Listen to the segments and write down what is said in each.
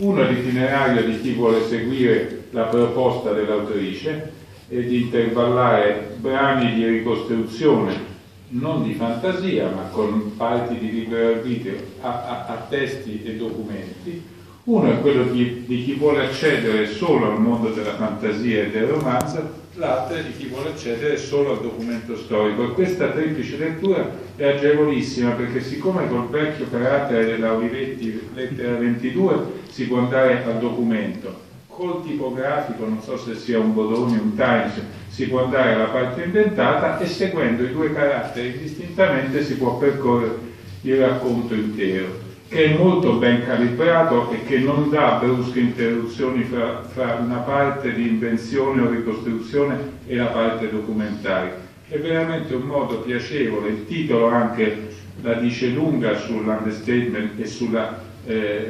Uno è l'itinerario di chi vuole seguire la proposta dell'autrice e di intervallare brani di ricostruzione non di fantasia ma con parti di libero arbitrio a, a, a testi e documenti. Uno è quello di, di, chi vuole accedere solo al mondo della fantasia e del romanzo, l'altro è di chi vuole accedere solo al documento storico. E questa triplice lettura è agevolissima perché siccome col vecchio carattere dell'Aurivetti, lettera 22, si può andare al documento, col tipografico, non so se sia un Bodoni o un Times, si può andare alla parte inventata e seguendo i due caratteri distintamente si può percorrere il racconto intero, che è molto ben calibrato e che non dà brusche interruzioni fra, fra una parte di invenzione o ricostruzione e la parte documentaria. È veramente un modo piacevole, il titolo anche la dice lunga sull'understatement e sulla eh,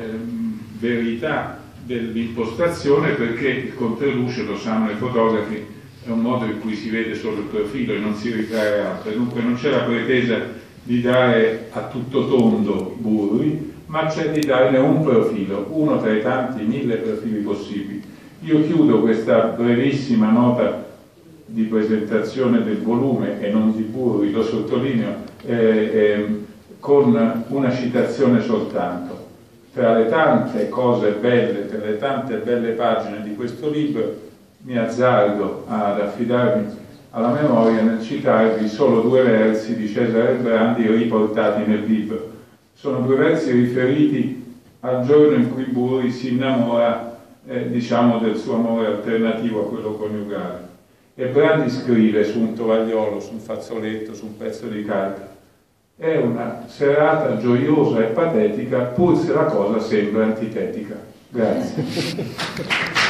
verità dell'impostazione perché il controluce, lo sanno i fotografi, è un modo in cui si vede solo il profilo e non si ritrae altro, dunque non c'è la pretesa di dare a tutto tondo burri, ma c'è di darne un profilo, uno tra i tanti mille profili possibili. Io chiudo questa brevissima nota di presentazione del volume e non di burri, lo sottolineo, eh, eh, con una citazione soltanto tra le tante cose belle, tra le tante belle pagine di questo libro, mi azzardo ad affidarmi alla memoria nel citarvi solo due versi di Cesare Brandi riportati nel libro. Sono due versi riferiti al giorno in cui Buri si innamora, eh, diciamo, del suo amore alternativo a quello coniugale. E Brandi scrive su un tovagliolo, su un fazzoletto, su un pezzo di carta, è una serata gioiosa e patetica, pur se la cosa sembra antitetica. Grazie.